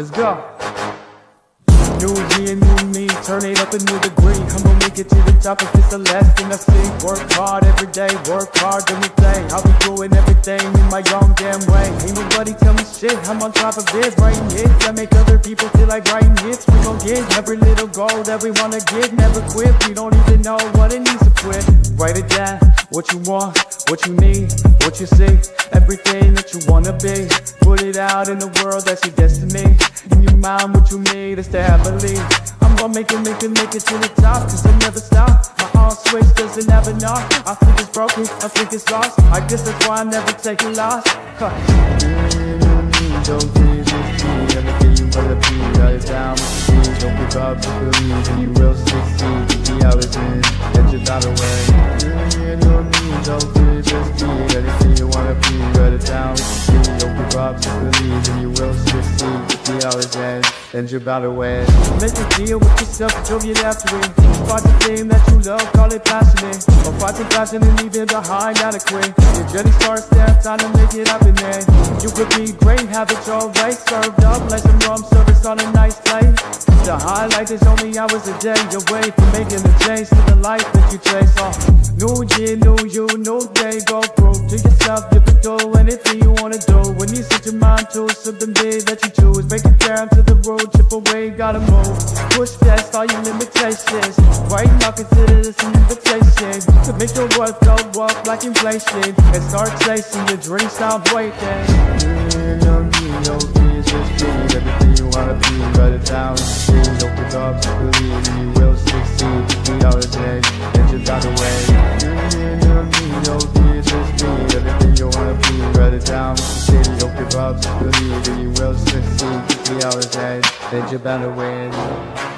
Let's go. New year, new me, turn it up a new degree. I'm gonna make it to the top if it's the last thing I see. Work hard every day, work hard every day. I'll be doing everything in my own damn way. Ain't nobody tell me shit, I'm on top of this. Writing hits that make other people feel like writing hits. We gon' get every little goal that we wanna get. Never quit, we don't even know what it needs to quit. Write it down, what you want, what you need, what you see. Everything that you wanna be. Put it out in the world, that's your destiny. In your mind, what you need is to have believe. I'm gonna make it, make it, make it to the top, cause I never stop. My on switch doesn't have a knock. I think it's broken, I think it's lost. I guess that's why I never take a loss. Huh. Don't up, believe, you will succeed. Be how it's in, get your battle way. You don't succeed. Be how it's in, and your battle way. Make a deal with yourself, don't get after it. Find the thing that you love, call it passionate. Or fight the passion and leave it behind, not a quit. Your journey starts there, time to make it happen. You could be great, have it your way. Served up like some rum service on a nice plate. The highlight is only hours a day away from making a change to the life that you chase. Oh, new year, new you, new day. Go prove to yourself you can do anything you your mind to something big that you choose, make it down to the road, chip away, gotta move. Push past all your limitations. Right now, consider this an invitation to make your worth go up like inflation and start chasing your dreams. Stop waiting. Everything you wanna be. Write it down, give up, believe, see, don't give up, just believe, and you will succeed. Be all the day, and you better win.